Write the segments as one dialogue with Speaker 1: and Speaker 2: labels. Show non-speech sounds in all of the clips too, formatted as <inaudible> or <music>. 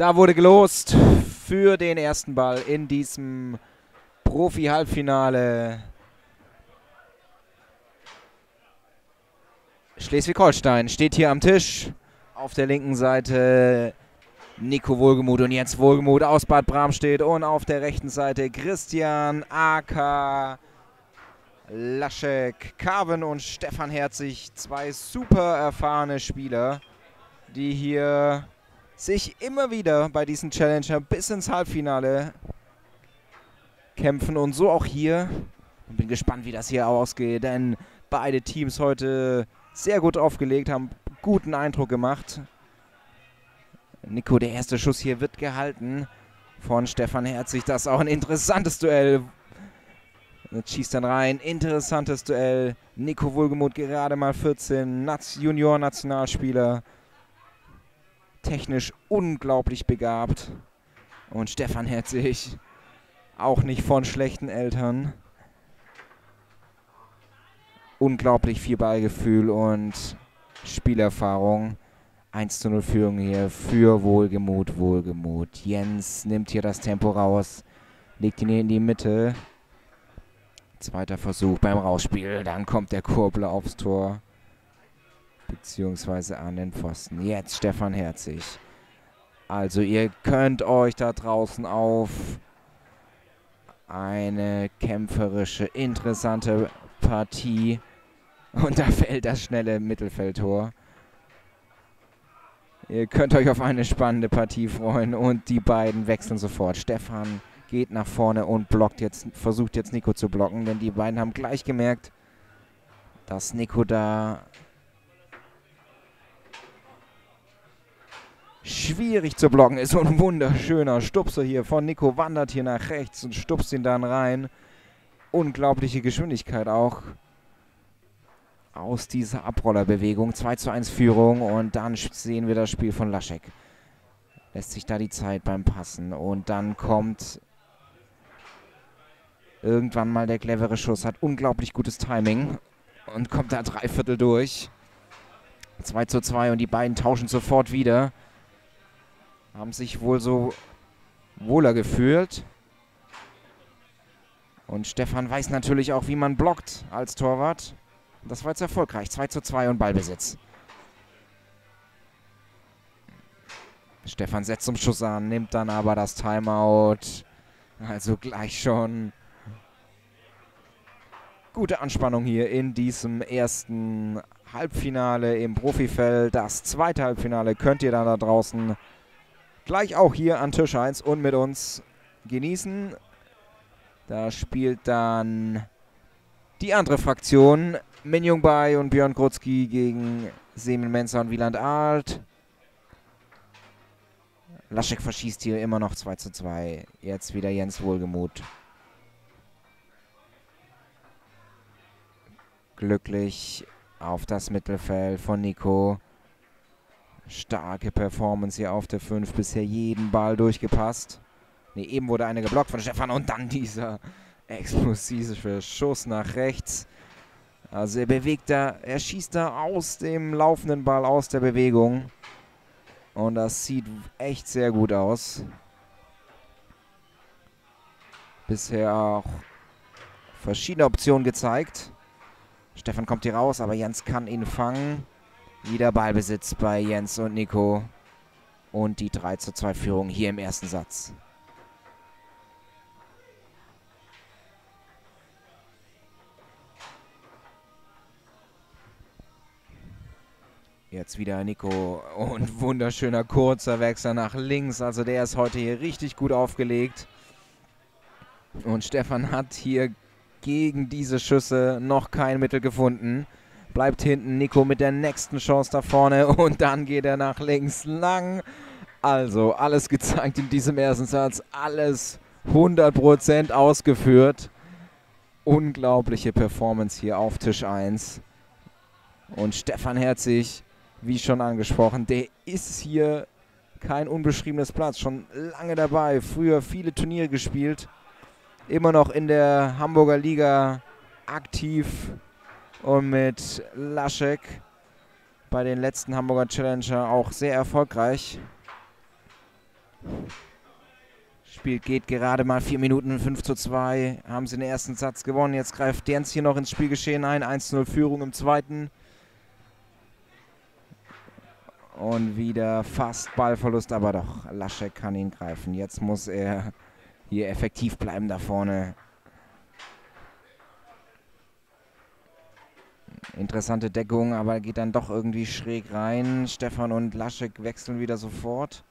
Speaker 1: Da wurde gelost für den ersten Ball in diesem Profi-Halbfinale. Schleswig-Holstein steht hier am Tisch. Auf der linken Seite Nico Wohlgemuth und Jens Wohlgemuth aus Bad Bramstedt. Und auf der rechten Seite Christian, Aka, Laschek, Carven und Stefan Herzig. Zwei super erfahrene Spieler, die hier sich immer wieder bei diesen Challenger bis ins Halbfinale kämpfen. Und so auch hier. Und bin gespannt, wie das hier ausgeht, denn beide Teams heute sehr gut aufgelegt, haben guten Eindruck gemacht. Nico, der erste Schuss hier wird gehalten von Stefan Herzig. Das ist auch ein interessantes Duell. Jetzt schießt dann rein. Interessantes Duell. Nico Wohlgemuth gerade mal 14. Junior-Nationalspieler. Technisch unglaublich begabt. Und Stefan Herzig auch nicht von schlechten Eltern unglaublich viel Ballgefühl und Spielerfahrung. 1 zu 0 Führung hier für Wohlgemut, Wohlgemut. Jens nimmt hier das Tempo raus, legt ihn hier in die Mitte. Zweiter Versuch beim Rausspiel, dann kommt der Kurbler aufs Tor. Beziehungsweise an den Pfosten. Jetzt Stefan Herzig. Also ihr könnt euch da draußen auf eine kämpferische, interessante Partie <laughs> und da fällt das schnelle Mittelfeldtor. Ihr könnt euch auf eine spannende Partie freuen und die beiden wechseln sofort. Stefan geht nach vorne und blockt jetzt, versucht jetzt Nico zu blocken, denn die beiden haben gleich gemerkt, dass Nico da schwierig zu blocken ist. Und ein wunderschöner Stupser hier von Nico wandert hier nach rechts und stupst ihn dann rein. Unglaubliche Geschwindigkeit auch aus dieser Abrollerbewegung. 2 zu 1 Führung und dann sehen wir das Spiel von Laschek. Lässt sich da die Zeit beim Passen und dann kommt irgendwann mal der clevere Schuss. Hat unglaublich gutes Timing und kommt da dreiviertel durch. 2 zu 2 und die beiden tauschen sofort wieder. Haben sich wohl so wohler gefühlt. Und Stefan weiß natürlich auch, wie man blockt als Torwart. Das war jetzt erfolgreich. 2 zu 2 und Ballbesitz. Stefan setzt zum Schuss an, nimmt dann aber das Timeout. Also gleich schon gute Anspannung hier in diesem ersten Halbfinale im Profifeld. Das zweite Halbfinale könnt ihr dann da draußen gleich auch hier an Tisch 1 und mit uns genießen. Da spielt dann die andere Fraktion Min Jung Bai und Björn Grutzki gegen Semin Mensa und Wieland Alt. Laschek verschießt hier immer noch 2 zu 2. Jetzt wieder Jens Wohlgemuth. Glücklich auf das Mittelfeld von Nico. Starke Performance hier auf der 5. Bisher jeden Ball durchgepasst. Ne, eben wurde eine geblockt von Stefan und dann dieser explosive Schuss nach rechts. Also er bewegt da, er schießt da aus dem laufenden Ball, aus der Bewegung. Und das sieht echt sehr gut aus. Bisher auch verschiedene Optionen gezeigt. Stefan kommt hier raus, aber Jens kann ihn fangen. Wieder Ballbesitz bei Jens und Nico. Und die 3 zu 2 Führung hier im ersten Satz. Jetzt wieder Nico und wunderschöner kurzer Wechsel nach links. Also der ist heute hier richtig gut aufgelegt. Und Stefan hat hier gegen diese Schüsse noch kein Mittel gefunden. Bleibt hinten Nico mit der nächsten Chance da vorne <laughs> und dann geht er nach links lang. Also alles gezeigt in diesem ersten Satz. Alles 100% ausgeführt. Unglaubliche Performance hier auf Tisch 1. Und Stefan Herzig wie schon angesprochen, der ist hier kein unbeschriebenes Platz. Schon lange dabei, früher viele Turniere gespielt, immer noch in der Hamburger Liga aktiv und mit Laschek bei den letzten Hamburger Challenger auch sehr erfolgreich. Spiel geht gerade mal 4 Minuten 5 zu 2. Haben sie den ersten Satz gewonnen. Jetzt greift Jens hier noch ins Spielgeschehen ein. 1-0 Führung im zweiten. Und wieder fast Ballverlust, aber doch, Laschek kann ihn greifen. Jetzt muss er hier effektiv bleiben da vorne. Interessante Deckung, aber geht dann doch irgendwie schräg rein. Stefan und Laschek wechseln wieder sofort.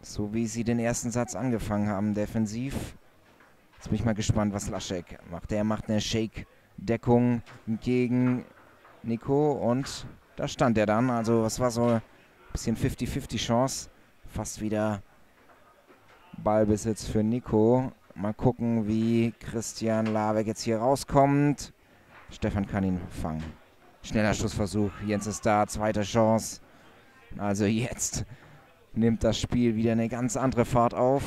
Speaker 1: So wie sie den ersten Satz angefangen haben, defensiv. Jetzt bin ich mal gespannt, was Laschek macht. Er macht eine Shake-Deckung gegen Nico und da stand er dann. Also was war so ein bisschen 50-50 Chance. Fast wieder Ballbesitz für Nico. Mal gucken, wie Christian Labeck jetzt hier rauskommt. Stefan kann ihn fangen. Schneller Schussversuch. Jens ist da. Zweite Chance. Also jetzt nimmt das Spiel wieder eine ganz andere Fahrt auf.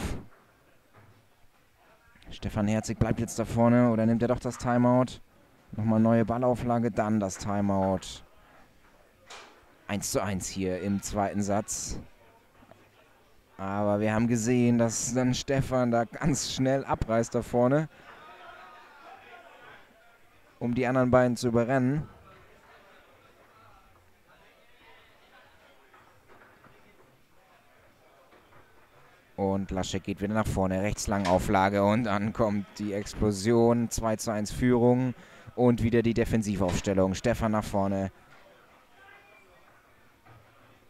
Speaker 1: Stefan Herzig bleibt jetzt da vorne oder nimmt er doch das Timeout? Nochmal neue Ballauflage, dann das Timeout. 1 zu 1 hier im zweiten Satz. Aber wir haben gesehen, dass dann Stefan da ganz schnell abreißt da vorne. Um die anderen beiden zu überrennen. Und Laschek geht wieder nach vorne, rechts lang Auflage und dann kommt die Explosion, 2 zu 1 Führung und wieder die Defensivaufstellung. Stefan nach vorne.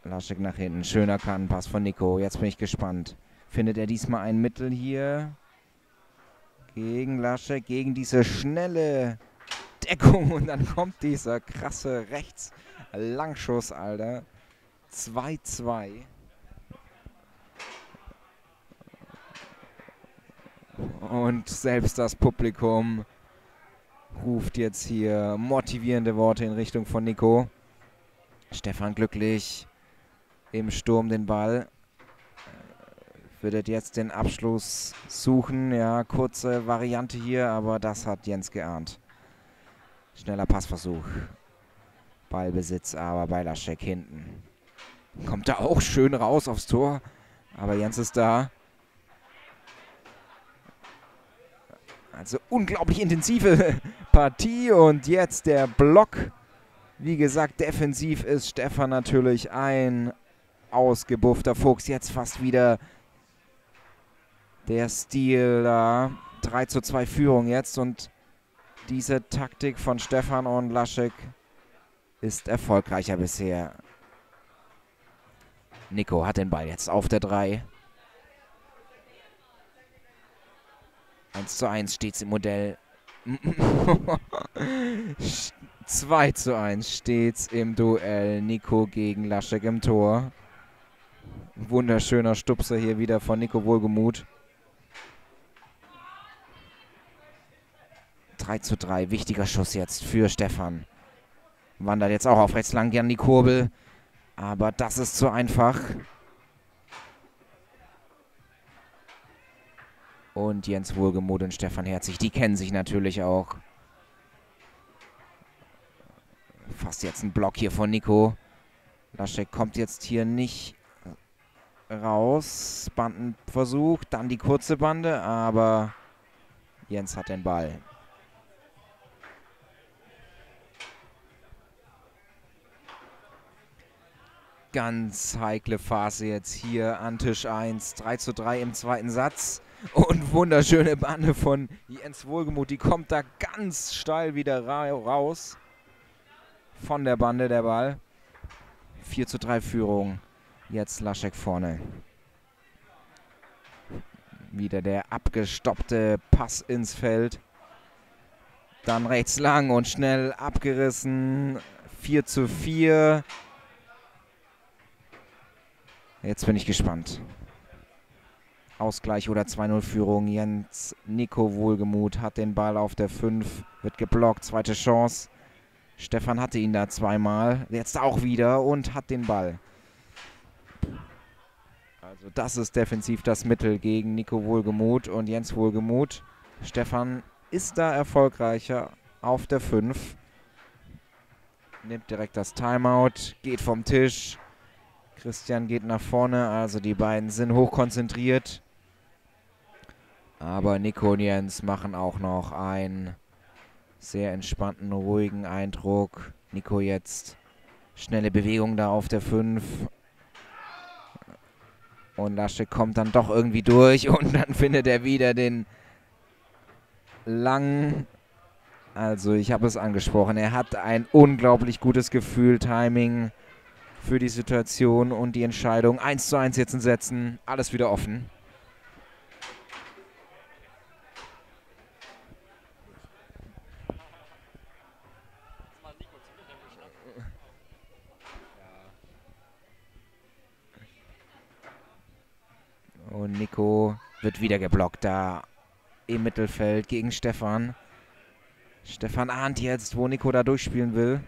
Speaker 1: Laschek nach hinten, schöner Kannenpass von Nico, jetzt bin ich gespannt. Findet er diesmal ein Mittel hier gegen Laschek, gegen diese schnelle Deckung und dann kommt dieser krasse rechts Langschuss, Alter. 2-2. Und selbst das Publikum ruft jetzt hier motivierende Worte in Richtung von Nico. Stefan glücklich im Sturm den Ball. Wird jetzt den Abschluss suchen. Ja, kurze Variante hier, aber das hat Jens geahnt. Schneller Passversuch. Ballbesitz, aber bei Laschek hinten. Kommt da auch schön raus aufs Tor. Aber Jens ist da. Also unglaublich intensive <laughs> Partie und jetzt der Block. Wie gesagt, defensiv ist Stefan natürlich ein ausgebuffter Fuchs. Jetzt fast wieder der Stil da. 3 zu 2 Führung jetzt und diese Taktik von Stefan und Laschek ist erfolgreicher bisher. Nico hat den Ball jetzt auf der 3. 1 zu 1 steht es im Modell. <laughs> 2 zu 1 steht es im Duell. Nico gegen Laschek im Tor. Wunderschöner Stupser hier wieder von Nico Wohlgemuth. 3 zu 3. Wichtiger Schuss jetzt für Stefan. Wandert jetzt auch auf rechts lang gern die Kurbel. Aber das ist zu einfach. Und Jens Wohlgemuth und Stefan Herzig, die kennen sich natürlich auch. Fast jetzt ein Block hier von Nico. Laschek kommt jetzt hier nicht raus. Bandenversuch, dann die kurze Bande, aber Jens hat den Ball. Ganz heikle Phase jetzt hier an Tisch 1. 3 zu 3 im zweiten Satz. Und wunderschöne Bande von Jens Wohlgemuth. Die kommt da ganz steil wieder ra raus. Von der Bande der Ball. 4 zu 3 Führung. Jetzt Laschek vorne. Wieder der abgestoppte Pass ins Feld. Dann rechts lang und schnell abgerissen. 4 zu 4. Jetzt bin ich gespannt. Ausgleich oder 2-0-Führung. Jens Nico Wohlgemuth hat den Ball auf der 5, wird geblockt, zweite Chance. Stefan hatte ihn da zweimal, jetzt auch wieder und hat den Ball. Also das ist defensiv das Mittel gegen Nico Wohlgemuth und Jens Wohlgemuth. Stefan ist da erfolgreicher auf der 5. nimmt direkt das Timeout, geht vom Tisch. Christian geht nach vorne, also die beiden sind hochkonzentriert. Aber Nico und Jens machen auch noch einen sehr entspannten, ruhigen Eindruck. Nico jetzt schnelle Bewegung da auf der 5. Und Lasche kommt dann doch irgendwie durch und <laughs> dann findet er wieder den langen. Also ich habe es angesprochen, er hat ein unglaublich gutes Gefühl, Timing für die Situation und die Entscheidung. 1 zu 1 jetzt Setzen, alles wieder offen. Nico wird wieder geblockt da im Mittelfeld gegen Stefan. Stefan ahnt jetzt, wo Nico da durchspielen will.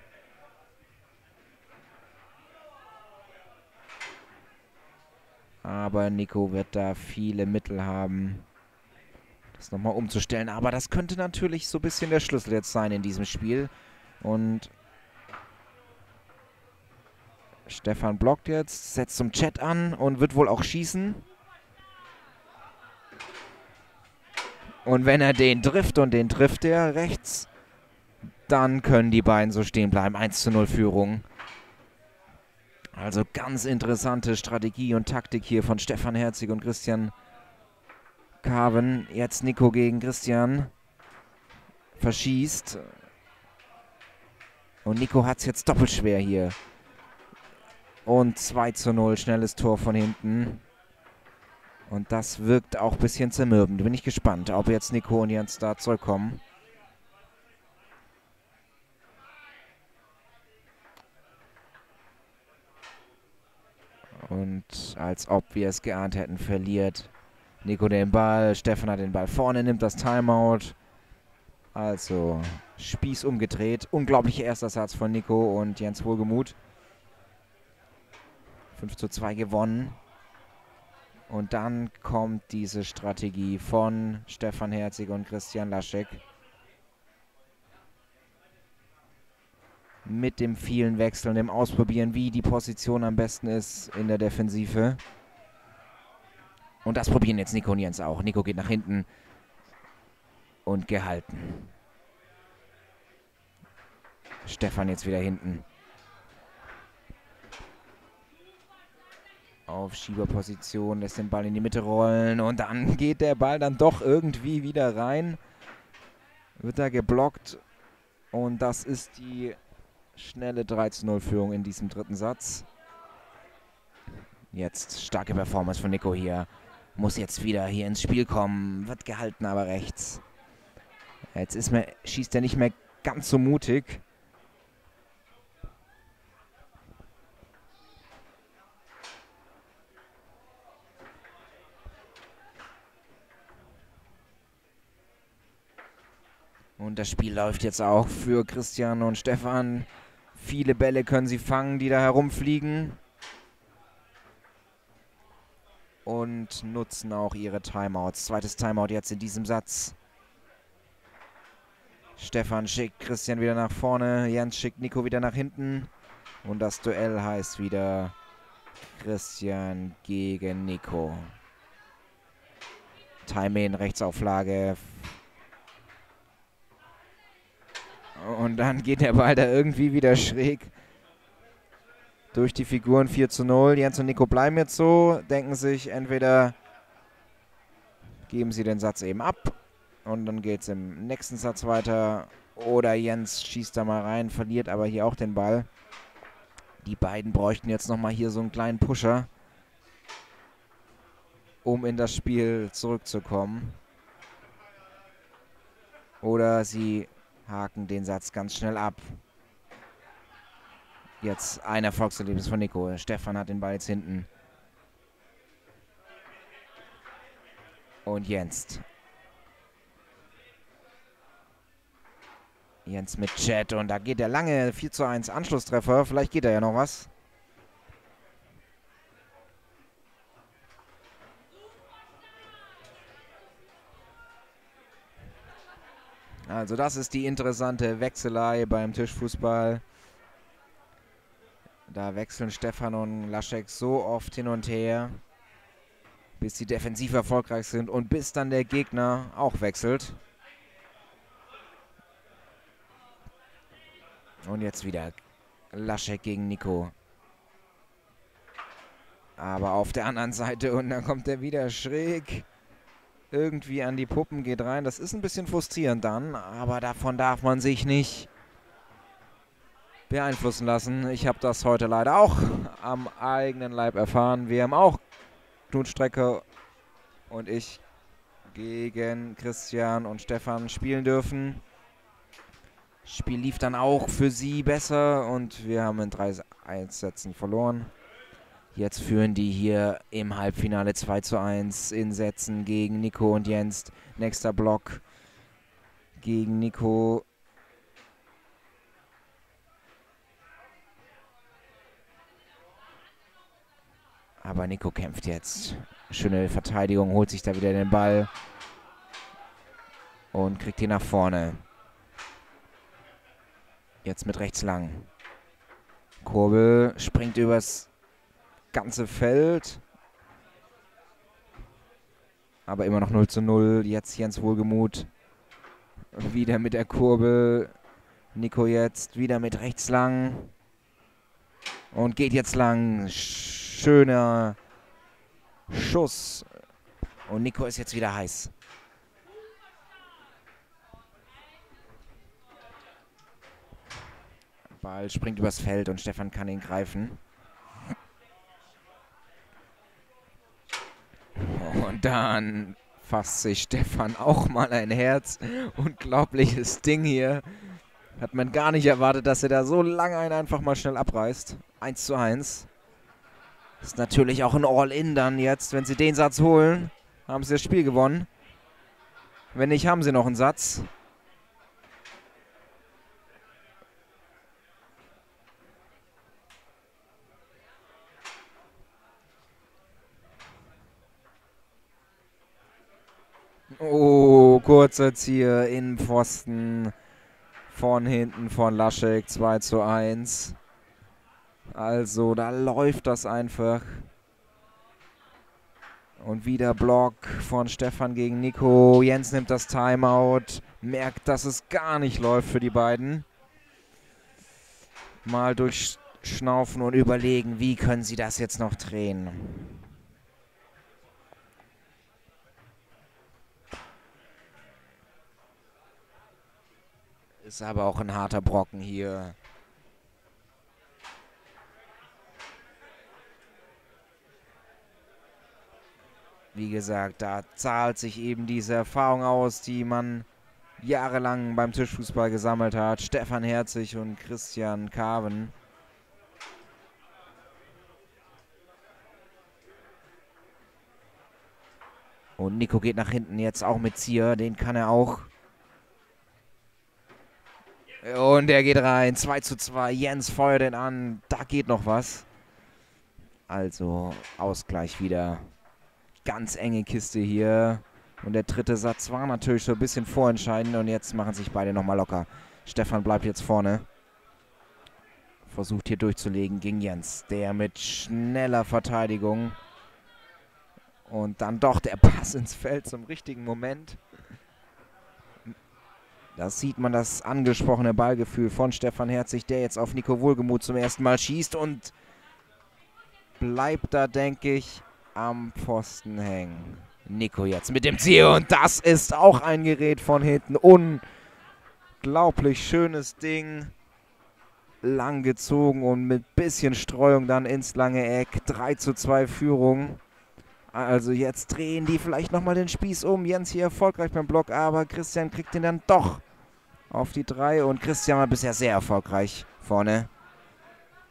Speaker 1: Aber Nico wird da viele Mittel haben, das nochmal umzustellen. Aber das könnte natürlich so ein bisschen der Schlüssel jetzt sein in diesem Spiel. Und Stefan blockt jetzt, setzt zum Chat an und wird wohl auch schießen. Und wenn er den trifft und den trifft er rechts, dann können die beiden so stehen bleiben. 1 zu 0 Führung. Also ganz interessante Strategie und Taktik hier von Stefan Herzig und Christian Carven. Jetzt Nico gegen Christian. Verschießt. Und Nico hat es jetzt doppelt schwer hier. Und 2 zu 0, schnelles Tor von hinten. Und das wirkt auch ein bisschen zermürbend. Bin ich gespannt, ob jetzt Nico und Jens da zurückkommen. Und als ob wir es geahnt hätten, verliert Nico den Ball. Stefan hat den Ball vorne, nimmt das Timeout. Also Spieß umgedreht. Unglaublicher erster Satz von Nico und Jens Wohlgemuth. 5 zu 2 gewonnen. Und dann kommt diese Strategie von Stefan Herzig und Christian Laschek. Mit dem vielen Wechseln, dem Ausprobieren, wie die Position am besten ist in der Defensive. Und das probieren jetzt Nico und Jens auch. Nico geht nach hinten und gehalten. Stefan jetzt wieder hinten. Auf Schieberposition, lässt den Ball in die Mitte rollen und dann <laughs> geht der Ball dann doch irgendwie wieder rein. Wird da geblockt und das ist die schnelle 13-0-Führung in diesem dritten Satz. Jetzt starke Performance von Nico hier. Muss jetzt wieder hier ins Spiel kommen. Wird gehalten, aber rechts. Jetzt ist mir, schießt er nicht mehr ganz so mutig. Und das Spiel läuft jetzt auch für Christian und Stefan. Viele Bälle können sie fangen, die da herumfliegen. Und nutzen auch ihre Timeouts. Zweites Timeout jetzt in diesem Satz. Stefan schickt Christian wieder nach vorne. Jens schickt Nico wieder nach hinten. Und das Duell heißt wieder Christian gegen Nico. Timing, Rechtsauflage Und dann geht der Ball da irgendwie wieder schräg durch die Figuren 4 zu 0. Jens und Nico bleiben jetzt so, denken sich entweder geben sie den Satz eben ab und dann geht es im nächsten Satz weiter oder Jens schießt da mal rein, verliert aber hier auch den Ball. Die beiden bräuchten jetzt nochmal hier so einen kleinen Pusher, um in das Spiel zurückzukommen. Oder sie haken den Satz ganz schnell ab. Jetzt ein Erfolgserlebnis von Nico. Stefan hat den Ball jetzt hinten. Und Jens. Jens mit Chat und da geht der lange 4 zu 1 Anschlusstreffer. Vielleicht geht da ja noch was. Also das ist die interessante Wechselei beim Tischfußball. Da wechseln Stefan und Laschek so oft hin und her, bis sie defensiv erfolgreich sind und bis dann der Gegner auch wechselt. Und jetzt wieder Laschek gegen Nico. Aber auf der anderen Seite und dann kommt er wieder schräg irgendwie an die Puppen, geht rein. Das ist ein bisschen frustrierend dann, aber davon darf man sich nicht beeinflussen lassen. Ich habe das heute leider auch am eigenen Leib erfahren. Wir haben auch Knutstrecke und ich gegen Christian und Stefan spielen dürfen. Spiel lief dann auch für sie besser und wir haben in drei Einsätzen verloren. Jetzt führen die hier im Halbfinale 2 zu 1 in Sätzen gegen Nico und Jens. Nächster Block gegen Nico. Aber Nico kämpft jetzt. Schöne Verteidigung, holt sich da wieder den Ball. Und kriegt ihn nach vorne. Jetzt mit rechts lang. Kurbel springt übers ganze Feld. Aber immer noch 0 zu 0. Jetzt Jens Wohlgemuth. Wieder mit der Kurbel. Nico jetzt wieder mit rechts lang. Und geht jetzt lang. Schöner Schuss. Und Nico ist jetzt wieder heiß. Ball springt übers Feld und Stefan kann ihn greifen. Und dann fasst sich Stefan auch mal ein Herz. Unglaubliches Ding hier. Hat man gar nicht erwartet, dass er da so lange einen einfach mal schnell abreißt. 1 zu 1. Ist natürlich auch ein All-In dann jetzt. Wenn sie den Satz holen, haben sie das Spiel gewonnen. Wenn nicht, haben sie noch einen Satz. Kurzer Zier in Pfosten. Von hinten von Laschek 2 zu 1. Also, da läuft das einfach. Und wieder Block von Stefan gegen Nico. Jens nimmt das Timeout. Merkt, dass es gar nicht läuft für die beiden. Mal durchschnaufen und überlegen, wie können sie das jetzt noch drehen. Ist aber auch ein harter Brocken hier. Wie gesagt, da zahlt sich eben diese Erfahrung aus, die man jahrelang beim Tischfußball gesammelt hat. Stefan Herzig und Christian Carven. Und Nico geht nach hinten jetzt auch mit Zier. Den kann er auch und er geht rein. 2 zu 2. Jens feuert den an. Da geht noch was. Also Ausgleich wieder. Ganz enge Kiste hier. Und der dritte Satz war natürlich so ein bisschen vorentscheidend. Und jetzt machen sich beide nochmal locker. Stefan bleibt jetzt vorne. Versucht hier durchzulegen gegen Jens. Der mit schneller Verteidigung. Und dann doch der Pass ins Feld zum richtigen Moment. Da sieht man das angesprochene Ballgefühl von Stefan Herzig, der jetzt auf Nico Wohlgemuth zum ersten Mal schießt und bleibt da, denke ich, am Pfosten hängen. Nico jetzt mit dem Ziel und das ist auch ein Gerät von hinten. Unglaublich schönes Ding. Lang gezogen und mit bisschen Streuung dann ins lange Eck. 3 zu 2 Führung. Also jetzt drehen die vielleicht nochmal den Spieß um. Jens hier erfolgreich beim Block, aber Christian kriegt den dann doch auf die 3. Und Christian war bisher sehr erfolgreich vorne.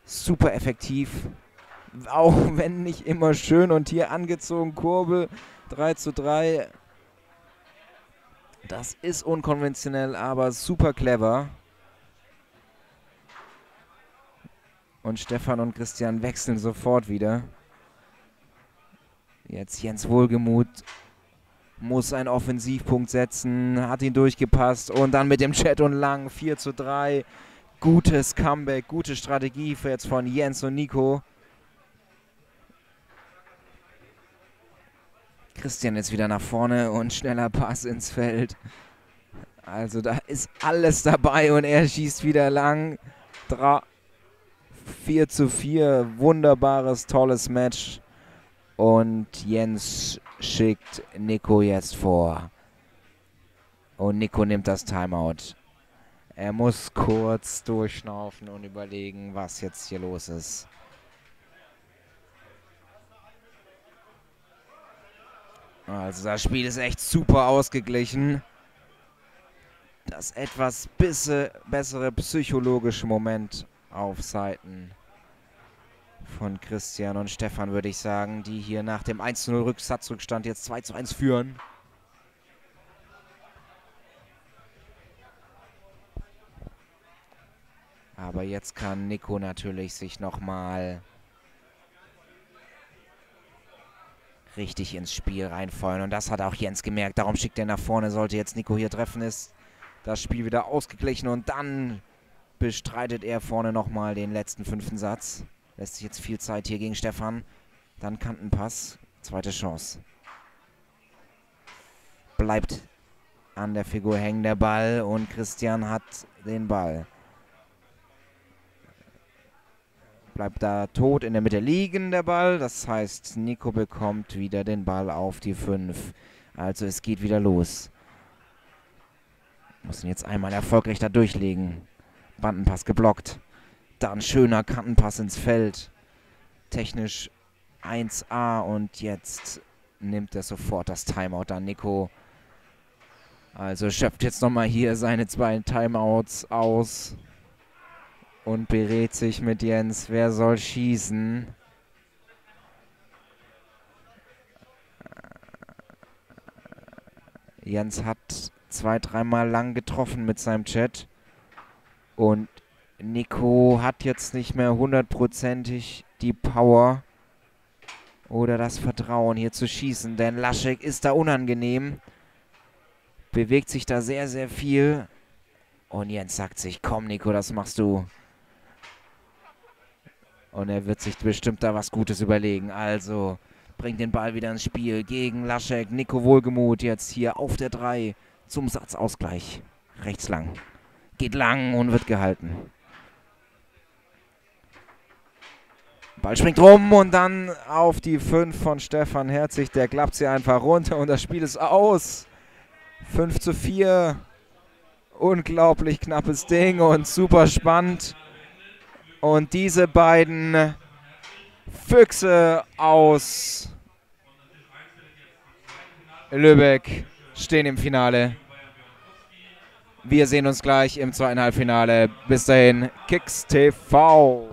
Speaker 1: Super effektiv. Auch <laughs> wenn nicht immer schön. Und hier angezogen, Kurbel 3 zu 3. Das ist unkonventionell, aber super clever. Und Stefan und Christian wechseln sofort wieder. Jetzt Jens Wohlgemuth muss einen Offensivpunkt setzen, hat ihn durchgepasst und dann mit dem Chat und Lang 4 zu 3. Gutes Comeback, gute Strategie für jetzt von Jens und Nico. Christian ist wieder nach vorne und schneller Pass ins Feld. Also da ist alles dabei und er schießt wieder lang. 3, 4 zu 4, wunderbares, tolles Match. Und Jens schickt Nico jetzt vor. Und Nico nimmt das Timeout. Er muss kurz durchschnaufen und überlegen, was jetzt hier los ist. Also das Spiel ist echt super ausgeglichen. Das etwas bisse, bessere psychologische Moment auf Seiten von Christian und Stefan, würde ich sagen, die hier nach dem 1-0 Rücksatzrückstand jetzt 2 zu 1 führen. Aber jetzt kann Nico natürlich sich nochmal richtig ins Spiel reinfeuern. Und das hat auch Jens gemerkt. Darum schickt er nach vorne. Sollte jetzt Nico hier treffen, ist das Spiel wieder ausgeglichen. Und dann bestreitet er vorne nochmal den letzten fünften Satz. Lässt sich jetzt viel Zeit hier gegen Stefan. Dann Kantenpass. Zweite Chance. Bleibt an der Figur hängen der Ball und Christian hat den Ball. Bleibt da tot in der Mitte liegen, der Ball. Das heißt, Nico bekommt wieder den Ball auf die 5. Also es geht wieder los. Muss ihn jetzt einmal erfolgreich da durchlegen. Bandenpass geblockt. Dann schöner Kantenpass ins Feld. Technisch 1A und jetzt nimmt er sofort das Timeout an Nico. Also schöpft jetzt nochmal hier seine zwei Timeouts aus und berät sich mit Jens, wer soll schießen. Jens hat zwei, dreimal lang getroffen mit seinem Chat. Und Nico hat jetzt nicht mehr hundertprozentig die Power oder das Vertrauen hier zu schießen. Denn Laschek ist da unangenehm. Bewegt sich da sehr, sehr viel. Und Jens sagt sich, komm Nico, das machst du. Und er wird sich bestimmt da was Gutes überlegen. Also bringt den Ball wieder ins Spiel gegen Laschek. Nico Wohlgemuth jetzt hier auf der 3 zum Satzausgleich. Rechts lang. Geht lang und wird gehalten. Ball springt rum und dann auf die 5 von Stefan Herzig. Der klappt sie einfach runter und das Spiel ist aus. 5 zu 4. Unglaublich knappes Ding und super spannend. Und diese beiden Füchse aus Lübeck stehen im Finale. Wir sehen uns gleich im zweiten Halbfinale. Bis dahin, Kicks TV.